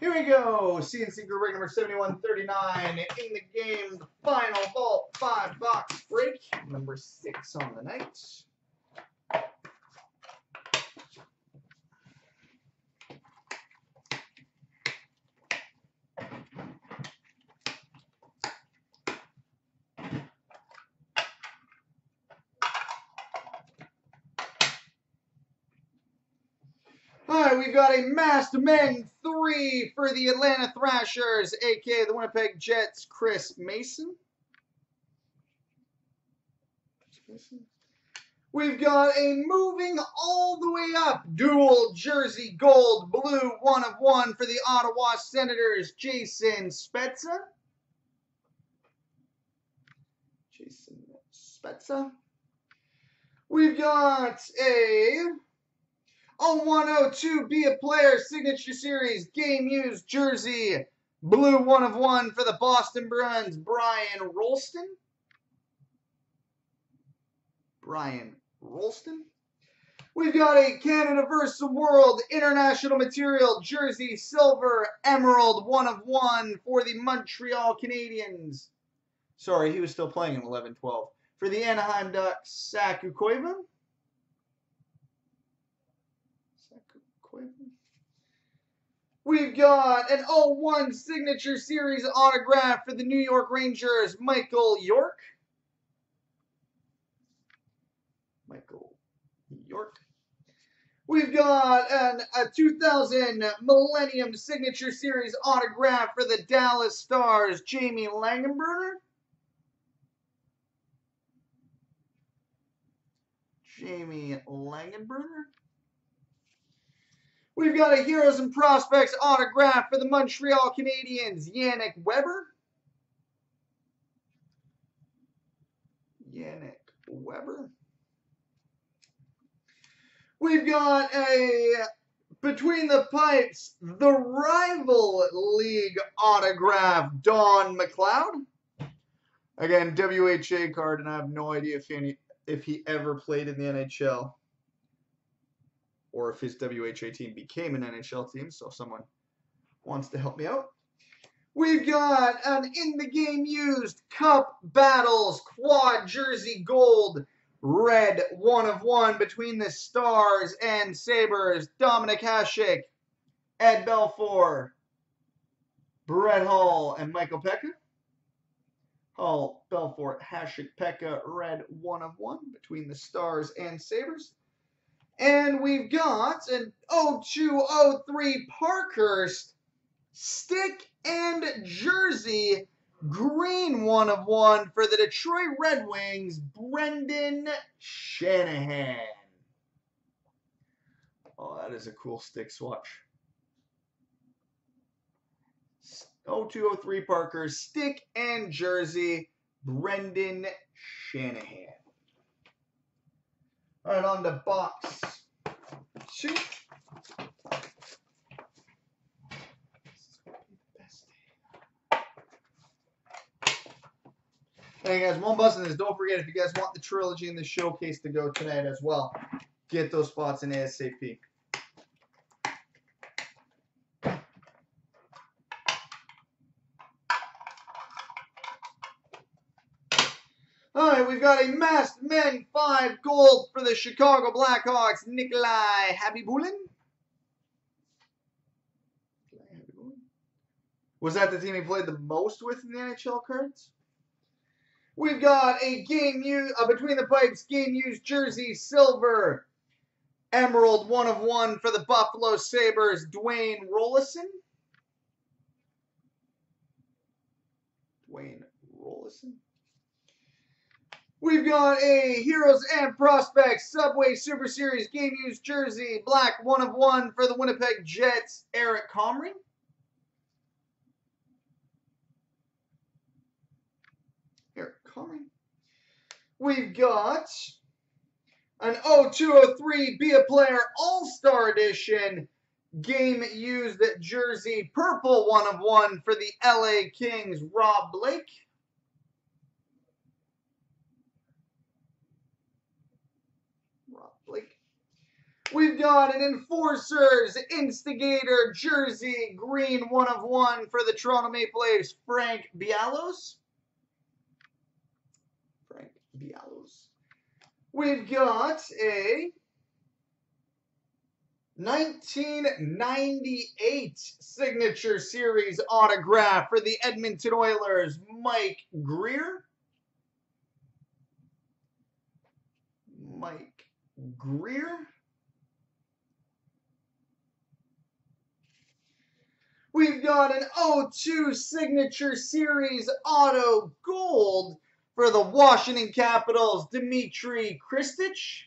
Here we go. CNC group break number 7139 in the game. The final vault five box break. Number six on the night. We've got a masked men three for the Atlanta Thrashers, aka the Winnipeg Jets, Chris Mason. We've got a moving all the way up dual jersey gold blue one of one for the Ottawa Senators, Jason Spezza. Jason Spezza. We've got a on 102, be a player, signature series, game used jersey, blue one of one for the Boston Bruins, Brian Rolston. Brian Rolston. We've got a Canada vs. World International Material Jersey Silver Emerald one of one for the Montreal Canadiens. Sorry, he was still playing in 11 12. For the Anaheim Ducks, Saku. We've got an 01 Signature Series autograph for the New York Rangers, Michael York. Michael York. We've got an, a 2000 Millennium Signature Series autograph for the Dallas Stars, Jamie Langenbrunner. Jamie Langenbrunner. We've got a Heroes and Prospects autograph for the Montreal Canadiens, Yannick Weber. Yannick Weber. We've got a Between the Pipes, the Rival League autograph, Don McLeod. Again, WHA card, and I have no idea if any if he ever played in the NHL or if his WHA team became an NHL team. So if someone wants to help me out. We've got an in the game used Cup Battles quad jersey gold red one of one between the Stars and Sabres. Dominik Hasek, Ed Belfour, Brett Hull, and Michael Peca. Hull, Belfour, Hasek, Peca, red one of one between the Stars and Sabres. And we've got an 0203 Parkhurst stick and jersey green one of one for the Detroit Red Wings, Brendan Shanahan. Oh, that is a cool stick swatch. 0203 Parker, stick and jersey, Brendan Shanahan. All right, on to box two. Hey guys, one bus in this. Don't forget if you guys want the trilogy and the showcase to go tonight as well, get those spots in ASAP. All right, we've got a masked men five gold for the Chicago Blackhawks, Nikolai Khabibulin. Was that the team he played the most with in the NHL cards? We've got a game used uh, between the pipes game used jersey silver emerald one of one for the Buffalo Sabres, Dwayne Roloson. Dwayne Roloson. We've got a Heroes and Prospects Subway Super Series game used jersey, black one of one for the Winnipeg Jets, Eric Comrie. Eric Comrie. We've got an 0203 Be a Player All-Star Edition game used jersey, purple one of one for the LA Kings, Rob Blake. We've got an Enforcers Instigator jersey, green one of one for the Toronto Maple Leafs, Frank Bialowas. Frank Bialowas. We've got a 1998 Signature Series autograph for the Edmonton Oilers, Mike Grier. Mike Grier. We've got an 02 Signature Series Auto Gold for the Washington Capitals, Dmitry Khristich.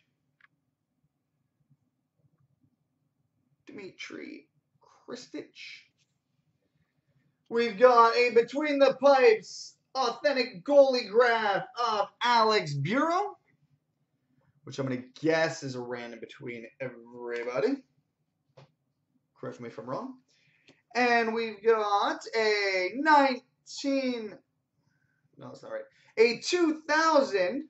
Dmitry Khristich. We've got a Between the Pipes authentic goalie graph of Alex Bureau, which I'm going to guess is a random between everybody. Correct me if I'm wrong. And we've got a 19, no, it's not right, a 2000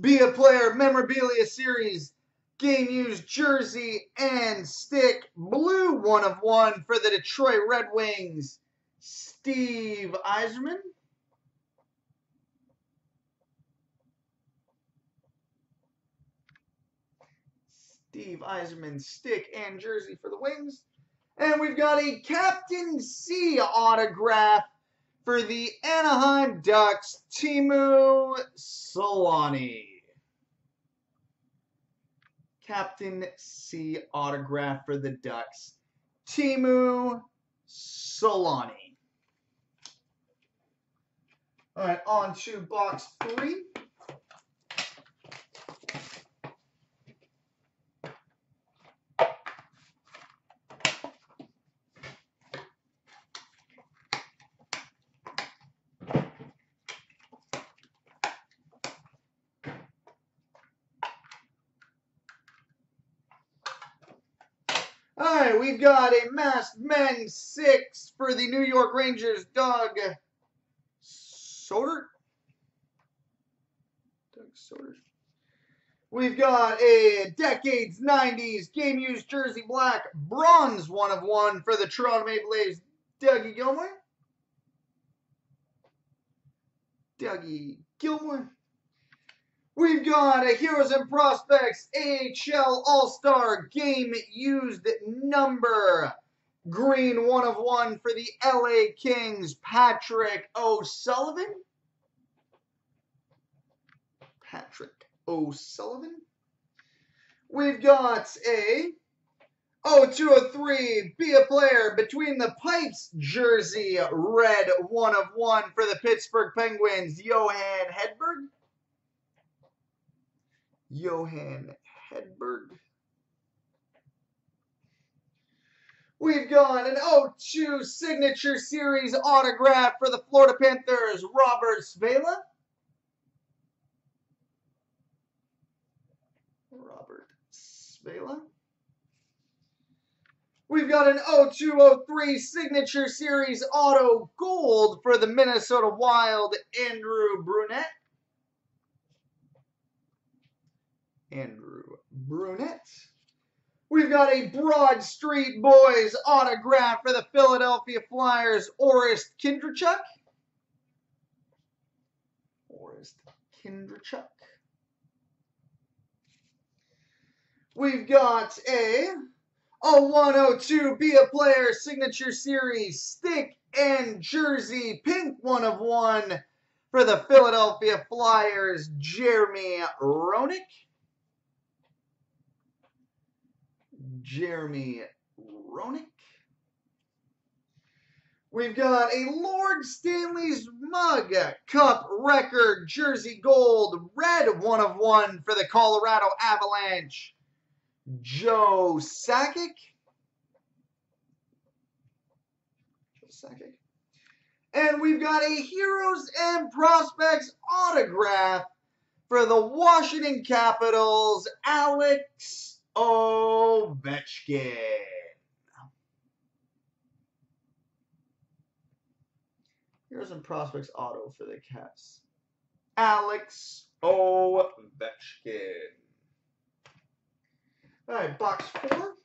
Be a Player Memorabilia Series game used jersey and stick blue one of one for the Detroit Red Wings, Steve Yzerman. Steve Yzerman stick and jersey for the Wings. And we've got a Captain C autograph for the Anaheim Ducks, Teemu Selanne. Captain C autograph for the Ducks, Teemu Selanne. All right, on to box three. All right, we've got a masked men six for the New York Rangers, Doug Soetaert. Doug Soetaert. We've got a decades 90s game used jersey black bronze one of one for the Toronto Maple Leafs, Dougie Gilmour. Dougie Gilmour. We've got a Heroes and Prospects AHL All-Star Game Used Number. Green one of one for the LA Kings, Patrick O'Sullivan. Patrick O'Sullivan. We've got a 0203 Be a Player Between the Pipes jersey, red one of one for the Pittsburgh Penguins, Johan Hedberg. Johan Hedberg. We've got an 0-2 Signature Series autograph for the Florida Panthers, Robert Svehla. Robert Svehla. We've got an 0203 Signature Series Auto Gold for the Minnesota Wild, Andrew Brunette. Andrew Brunette. We've got a Broad Street Boys autograph for the Philadelphia Flyers, Orest Kindrachuk. Orest Kindrachuk. We've got a 0102 Be a Player Signature Series stick and jersey, pink one of one for the Philadelphia Flyers, Jeremy Roenick. Jeremy Roenick. We've got a Lord Stanley's Mug Cup Record Jersey Gold Red one of one for the Colorado Avalanche. Joe Sakic. Joe Sakic. And we've got a Heroes and Prospects autograph for the Washington Capitals, Alex Ovechkin. Here's some prospects auto for the Caps. Alex Ovechkin. All right, box four.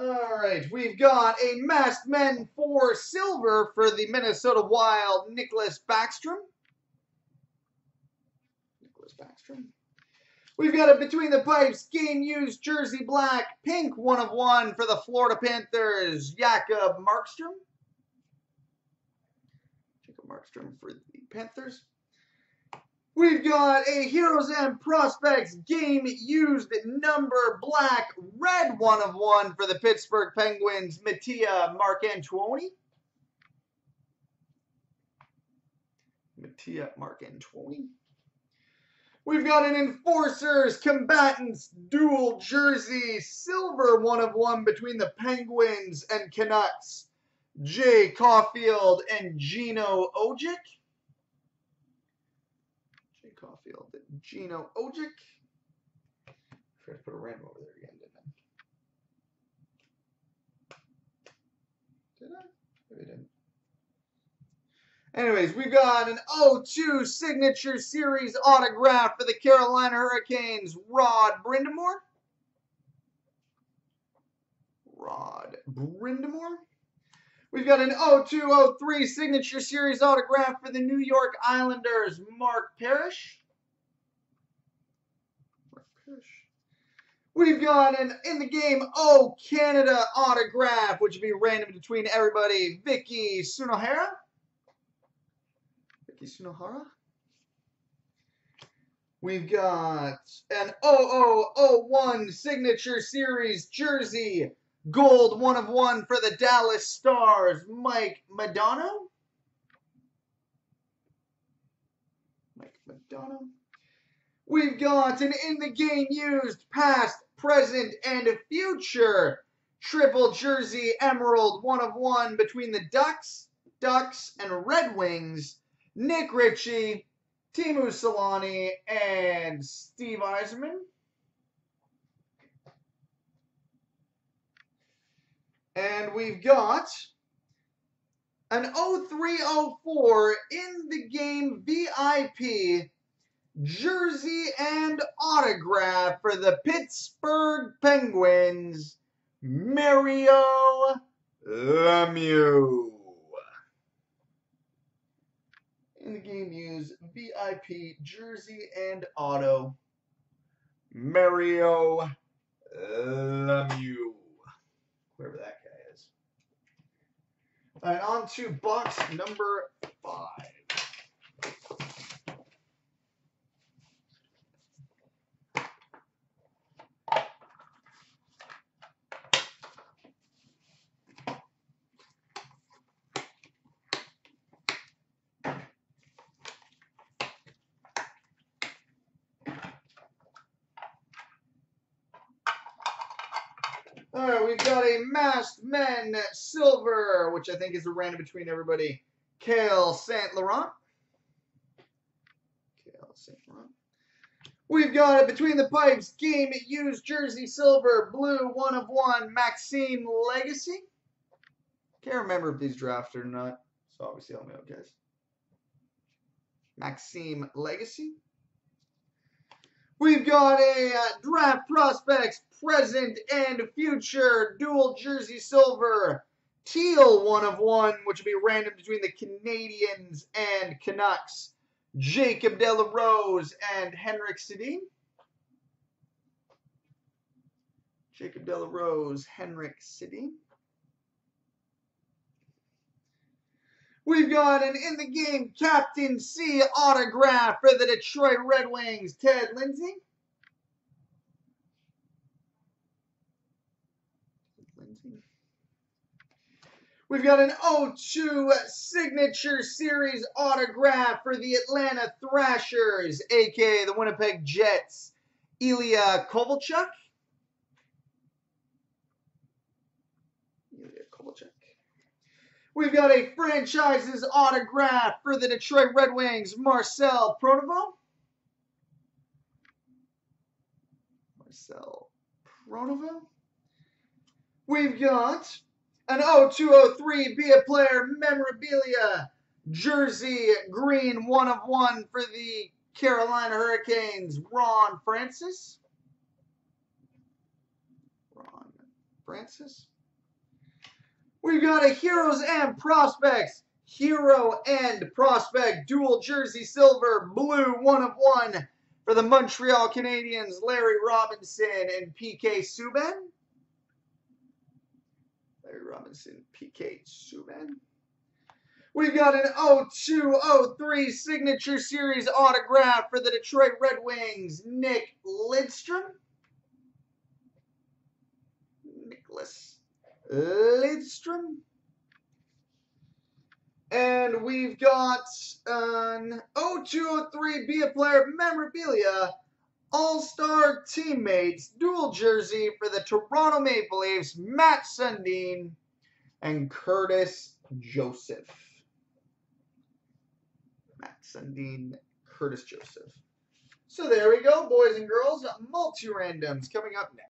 All right, we've got a Masked Men for silver for the Minnesota Wild, Nicholas Backstrom. Nicholas Backstrom. We've got a Between the Pipes game used jersey black, pink, one of one for the Florida Panthers, Jakob Markstrom. Jakob Markstrom for the Panthers. We've got a Heroes and Prospects game used number black red one of one for the Pittsburgh Penguins, Mattia Marcantuoni. Mattia Marcantuoni. We've got an Enforcers Combatants dual jersey silver one of one between the Penguins and Canucks, Jay Caufield and Gino Odjick. Caufield, Gino Odjick. I forgot to put a random over there again, didn't I? Did I? Maybe I didn't. Anyways, we've got an 0-2 signature series autograph for the Carolina Hurricanes, Rod Brind'Amour. Rod Brind'Amour. We've got an 0203 signature series autograph for the New York Islanders, Mark Parrish. Mark Parrish. We've got an in the game Oh Canada autograph, which would be random between everybody. Vicky Sunohara. Vicky Sunohara. We've got an 0001 signature series jersey Gold one of one for the Dallas Stars, Mike Modano. Mike Modano. We've got an in the game used past, present, and future triple jersey emerald one of one between the Ducks, Ducks, and Red Wings, Nick Ritchie, Teemu Selanne, and Steve Yzerman. And we've got an 0304 in the game VIP jersey and autograph for the Pittsburgh Penguins, Mario Lemieux. In the game use VIP jersey and auto, Mario Lemieux. Whoever that. All right, on to box number five. All right, we've got a Masked Men Silver, which I think is a random between everybody. Kale Saint Laurent. Kale Saint Laurent. We've got it between the pipes. Game used jersey silver, blue one of one. Maxime Lagacé. Can't remember if these drafted or not, so obviously help me out, guys. Maxime Lagacé. We've got a uh, draft prospects present and future dual jersey silver teal one of one, which will be random between the Canadiens and Canucks. Jacob de la Rose and Henrik Sedin. Jacob de la Rose, Henrik Sedin. We've got an in the game Captain C autograph for the Detroit Red Wings, Ted Lindsay. We've got an 0-2 signature series autograph for the Atlanta Thrashers, aka the Winnipeg Jets, Ilya Kovalchuk. Ilya Kovalchuk. We've got a franchise's autograph for the Detroit Red Wings, Marcel Pronovost. Marcel Pronovost. We've got an 0203 Be a Player memorabilia jersey green one of one for the Carolina Hurricanes, Ron Francis. Ron Francis. We've got a Heroes and Prospects, Hero and Prospect dual jersey silver blue one of one for the Montreal Canadiens, Larry Robinson and PK Subban. Robinson, PK Subban. We've got an 0203 Signature Series autograph for the Detroit Red Wings, Nick Lidstrom. Nicholas Lidstrom. And we've got an 0203 Be a Player memorabilia All-Star Teammates dual jersey for the Toronto Maple Leafs, Matt Sundin and Curtis Joseph. Matt Sundin, Curtis Joseph. So there we go, boys and girls. Multi-randoms coming up next.